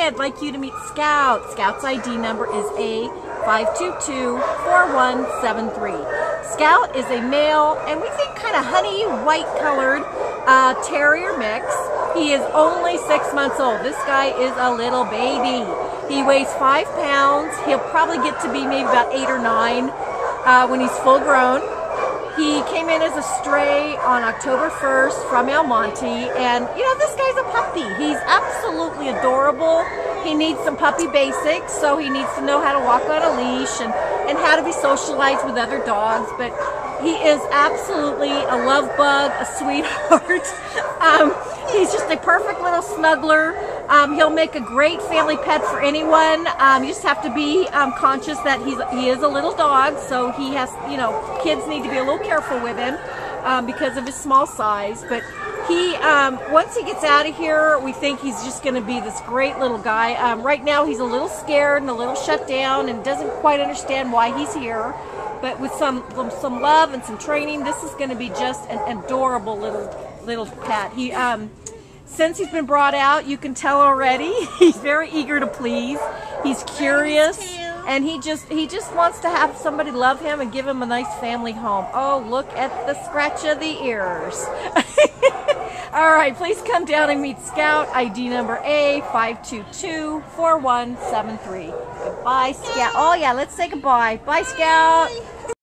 I'd like you to meet Scout. Scout's ID number is A5224173. Scout is a male, and we think kind of honey white colored uh, terrier mix. He is only six months old. This guy is a little baby. He weighs five pounds. He'll probably get to be maybe about eight or nine uh, when he's full grown. Came in as a stray on October 1st from El Monte, and you know, this guy's a puppy. He's absolutely adorable. He needs some puppy basics, so he needs to know how to walk on a leash and, and how to be socialized with other dogs, but he is absolutely a love bug, a sweetheart. um, he's just a perfect little snuggler. Um, he'll make a great family pet for anyone. Um, you just have to be um, conscious that he's he is a little dog, so he has you know kids need to be a little careful with him um, because of his small size. But he um, once he gets out of here, we think he's just going to be this great little guy. Um, right now, he's a little scared and a little shut down and doesn't quite understand why he's here. But with some some love and some training, this is going to be just an adorable little little pet. He since he's been brought out, you can tell already, he's very eager to please. He's curious and he just he just wants to have somebody love him and give him a nice family home. Oh, look at the scratch of the ears. All right, please come down and meet Scout, ID number A5224173. Goodbye, Scout. Oh, yeah, let's say goodbye. Bye, Scout.